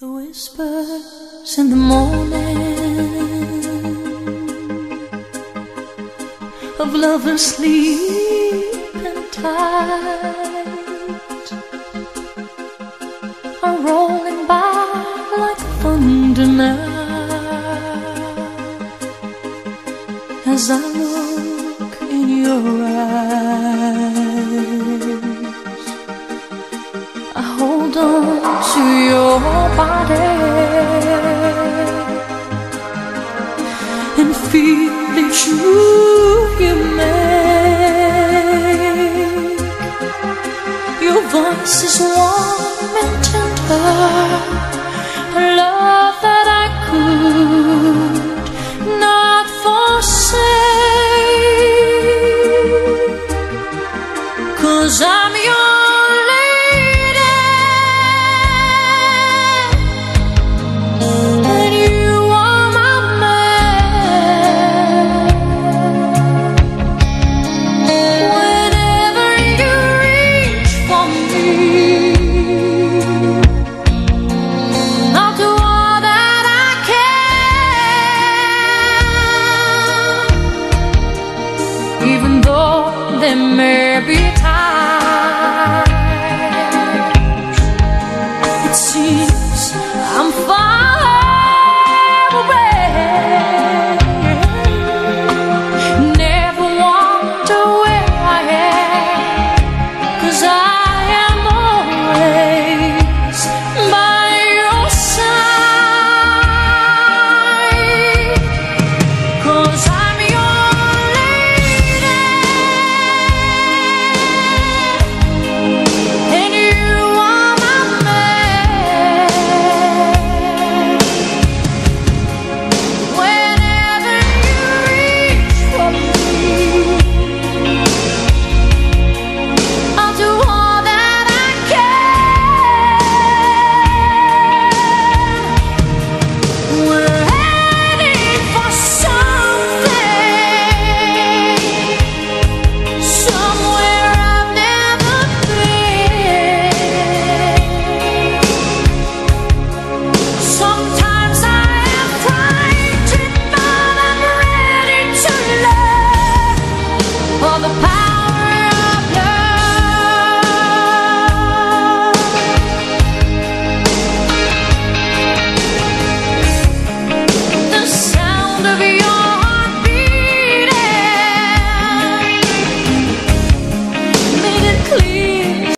The whispers in the morning of lovers sleeping tight are rolling by like thunder now as I look in your eyes. On to your body and feel each move you make. Your voice is warm and tender, a love that I could not forsake. Cause I'm your there may be times it seems I'm far away. Never wonder where I I am always by your. Cause I